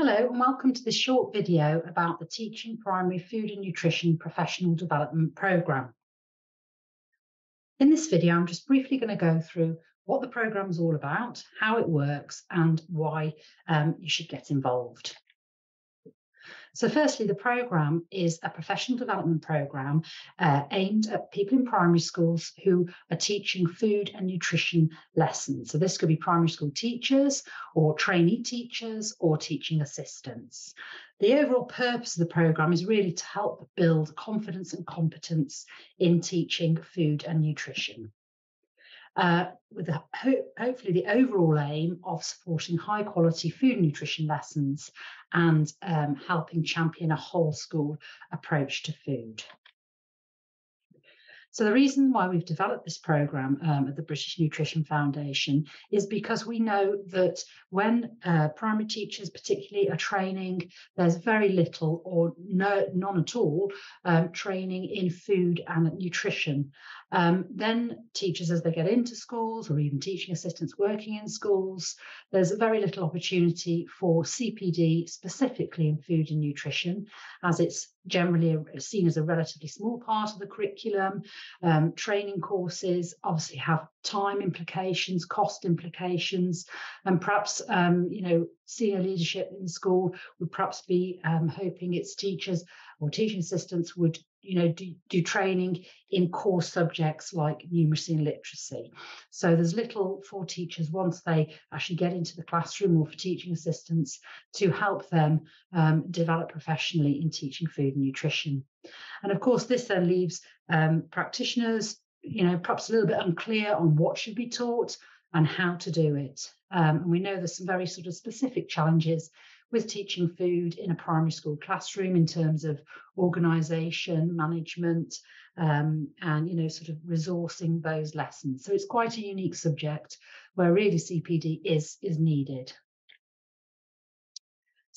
Hello and welcome to this short video about the Teaching Primary Food and Nutrition Professional Development Programme. In this video, I'm just briefly going to go through what the programme is all about, how it works and why um, you should get involved. So, firstly, the programme is a professional development programme uh, aimed at people in primary schools who are teaching food and nutrition lessons. So, this could be primary school teachers or trainee teachers or teaching assistants. The overall purpose of the programme is really to help build confidence and competence in teaching food and nutrition uh, with the, ho- hopefully the overall aim of supporting high quality food nutrition lessons and um, helping champion a whole school approach to food. So the reason why we've developed this program um, at the British Nutrition Foundation is because we know that when uh, primary teachers, particularly, are training, there's very little or no, none at all um, training in food and nutrition. Um, then teachers, as they get into schools, or even teaching assistants working in schools, there's very little opportunity for CPD specifically in food and nutrition, as it's generally seen as a relatively small part of the curriculum. Um, training courses obviously have time implications, cost implications, and perhaps um, you know senior leadership in school would perhaps be um, hoping its teachers or teaching assistants would you know do, do training in core subjects like numeracy and literacy. So there's little for teachers once they actually get into the classroom or for teaching assistants to help them um, develop professionally in teaching food and nutrition. And of course this then leaves um, practitioners you know perhaps a little bit unclear on what should be taught and how to do it. Um, and we know there's some very sort of specific challenges with teaching food in a primary school classroom in terms of organisation, management, um, and you know, sort of resourcing those lessons. So it's quite a unique subject where really CPD is is needed.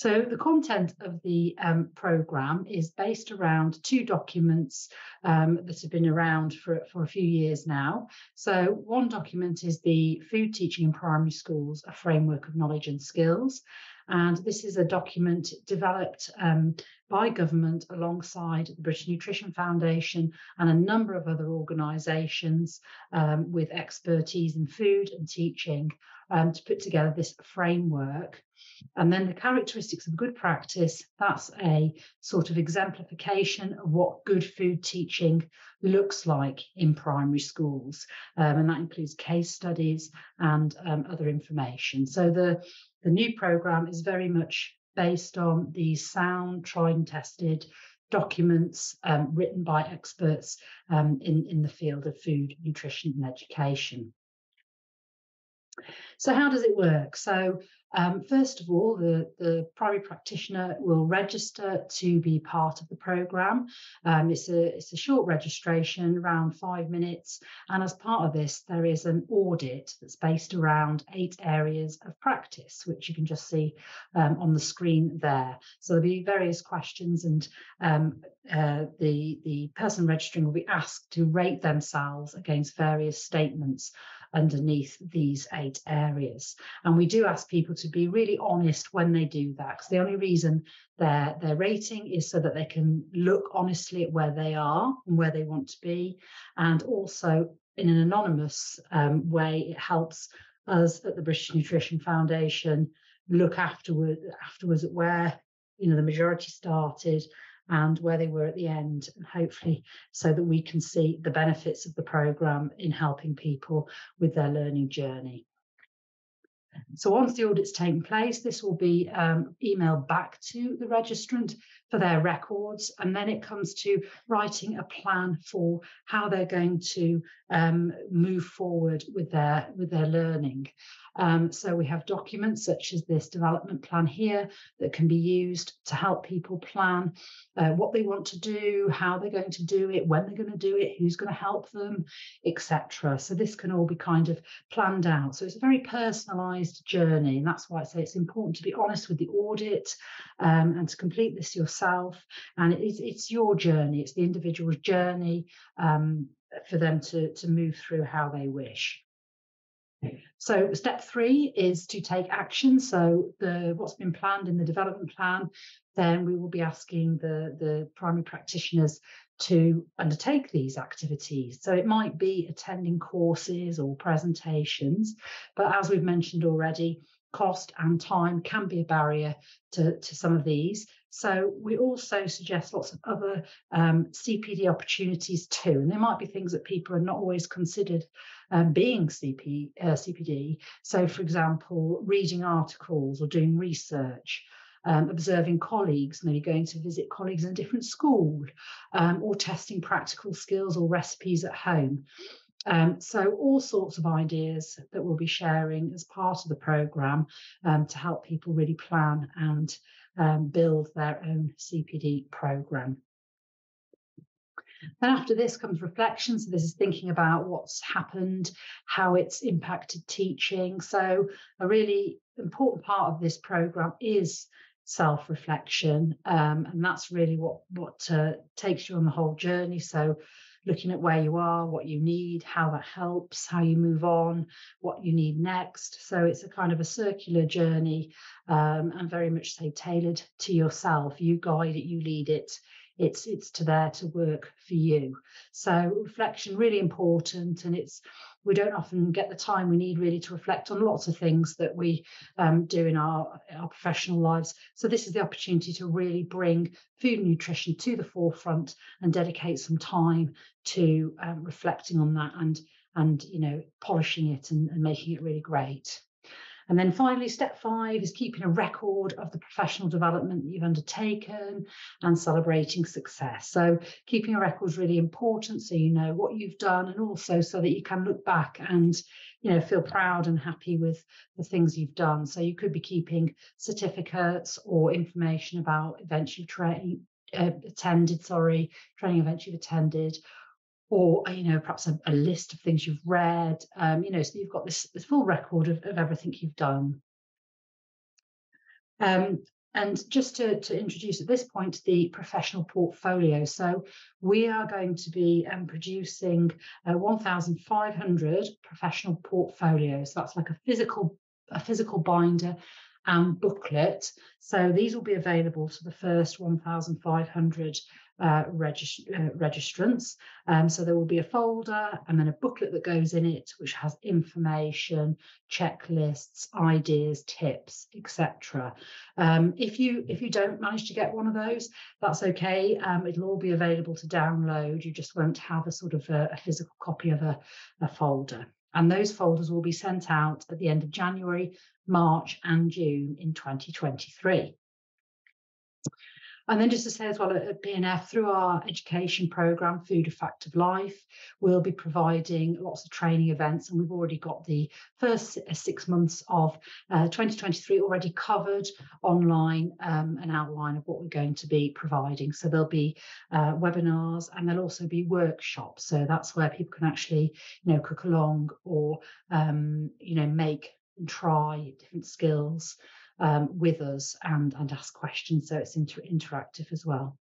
So the content of the um, programme is based around two documents um, that have been around for, for a few years now. So one document is the Food Teaching in Primary Schools, a framework of knowledge and skills. And this is a document developed um, by government alongside the British Nutrition Foundation and a number of other organisations um, with expertise in food and teaching um, to put together this framework. And then the characteristics of good practice, that's a sort of exemplification of what good food teaching looks like in primary schools. Um, and that includes case studies and um, other information. So the, the new programme is very much based on the sound, tried and tested documents um, written by experts um, in, in the field of food, nutrition, and education. So how does it work? So um, first of all, the, the primary practitioner will register to be part of the programme. Um, it's, a, it's a short registration, around five minutes. And as part of this, there is an audit that's based around eight areas of practice, which you can just see um, on the screen there. So there'll be various questions and um, uh, the, the person registering will be asked to rate themselves against various statements underneath these eight areas. And we do ask people to be really honest when they do that, because the only reason their, their rating is so that they can look honestly at where they are and where they want to be. And also in an anonymous um, way, it helps us at the British Nutrition Foundation look afterward afterwards at where you know the majority started and where they were at the end, and hopefully so that we can see the benefits of the programme in helping people with their learning journey. So once the audit's taken place, this will be um, emailed back to the registrant for their records, and then it comes to writing a plan for how they're going to um, move forward with their with their learning. Um, so we have documents such as this development plan here that can be used to help people plan uh, what they want to do, how they're going to do it, when they're going to do it, who's going to help them, etc. So this can all be kind of planned out. So it's a very personalised journey, and that's why I say it's important to be honest with the audit um, and to complete this yourself. And it's, it's your journey, it's the individual's journey um, for them to, to move through how they wish. So step three is to take action. So the what's been planned in the development plan, then we will be asking the, the primary practitioners to undertake these activities. So it might be attending courses or presentations, but as we've mentioned already, cost and time can be a barrier to, to some of these. So we also suggest lots of other um, CPD opportunities too, and there might be things that people are not always considered um, being CP, uh, CPD. So, for example, reading articles or doing research. Um, observing colleagues, maybe going to visit colleagues in a different school, um, or testing practical skills or recipes at home. Um, so all sorts of ideas that we'll be sharing as part of the programme um, to help people really plan and um, build their own CPD programme. Then after this comes reflection. So this is thinking about what's happened, how it's impacted teaching. So a really important part of this programme is self-reflection, um, and that's really what what uh, takes you on the whole journey. So looking at where you are, what you need, how that helps, how you move on, what you need next. So it's a kind of a circular journey um, and very much say tailored to yourself. You guide it, you lead it. It's it's to there to work for you. So reflection really important, and it's we don't often get the time we need really to reflect on lots of things that we um, do in our, our professional lives. So this is the opportunity to really bring food and nutrition to the forefront and dedicate some time to um, reflecting on that and and you know polishing it and, and making it really great. And then finally, step five is keeping a record of the professional development that you've undertaken and celebrating success. So, keeping a record is really important so you know what you've done and also so that you can look back and you know feel proud and happy with the things you've done. So, you could be keeping certificates or information about events you've tra- uh, attended, sorry, training events you've attended, or you know perhaps a, a list of things you've read um, you know so you've got this, this full record of, of everything you've done. Um, and just to, to introduce at this point the professional portfolio. So we are going to be um, producing uh, 1500 professional portfolios. That's like a physical a physical binder and booklet. So these will be available to the first 1500 uh, regist- uh, registrants. Um, so there will be a folder and then a booklet that goes in it, which has information, checklists, ideas, tips, etc. Um, if you if you don't manage to get one of those, that's okay. Um, it'll all be available to download. You just won't have a sort of a, a physical copy of a, a folder. And those folders will be sent out at the end of January, March, and June in 2023. And then just to say as well at BNF, through our education programme, Food of Life, we'll be providing lots of training events. And we've already got the first six months of uh, 2023 already covered online, um, an outline of what we're going to be providing. So there'll be uh, webinars and there'll also be workshops. So that's where people can actually, you know, cook along or, um, you know, make and try different skills um, with us and, and ask questions. So it's inter- interactive as well.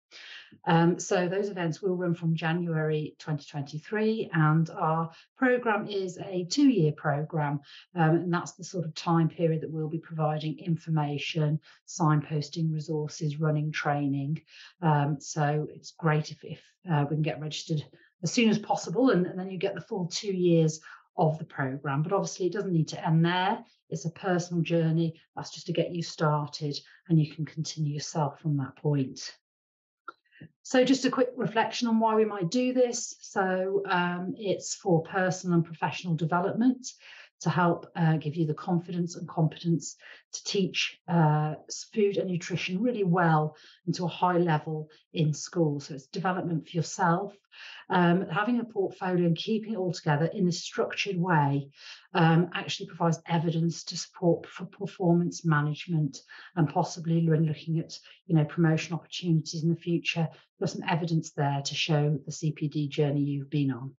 Um, so those events will run from January 2023, and our program is a two-year program, um, and that's the sort of time period that we'll be providing information, signposting resources, running training. Um, so it's great if, if uh, we can get registered as soon as possible, and, and then you get the full two years of the program. But obviously, it doesn't need to end there. It's a personal journey. That's just to get you started, and you can continue yourself from that point. So, just a quick reflection on why we might do this. So, um, it's for personal and professional development to help uh, give you the confidence and competence to teach uh, food and nutrition really well and to a high level in school. So it's development for yourself. Um, having a portfolio and keeping it all together in a structured way um, actually provides evidence to support for performance management and possibly when looking at you know promotion opportunities in the future. There's some evidence there to show the CPD journey you've been on.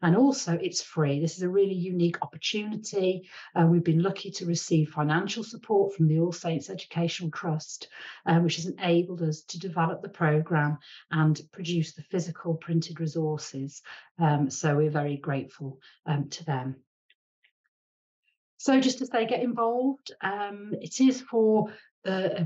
And also, it's free. This is a really unique opportunity. Uh, we've been lucky to receive financial support from the All Saints Educational Trust, uh, which has enabled us to develop the programme and produce the physical printed resources. Um, so we're very grateful um, to them. So just as they get involved, um, it is for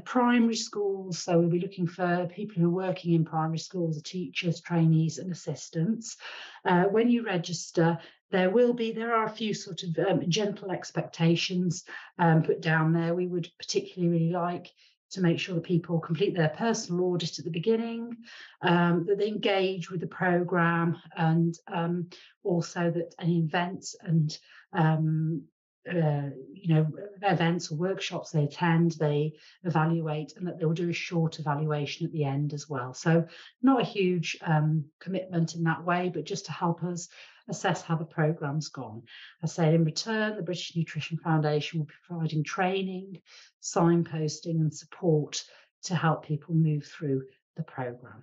primary schools. So we'll be looking for people who are working in primary schools, teachers, trainees, and assistants. Uh, when you register, there will be there are a few sort of um, gentle expectations um, put down there. We would particularly really like to make sure that people complete their personal audit at the beginning, um, that they engage with the program, and um, also that any events and um, uh, you know events or workshops they attend they evaluate and that they'll do a short evaluation at the end as well. So not a huge um, commitment in that way but just to help us assess how the program's gone. I say in return the british nutrition foundation will be providing training signposting and support to help people move through the program.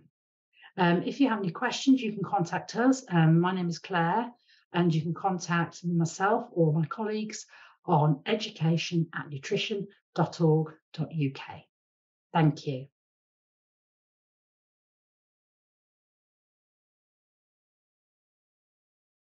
Um, if you have any questions you can contact us. Um, my name is claire and you can contact myself or my colleagues on education at nutrition.org.uk. Thank you.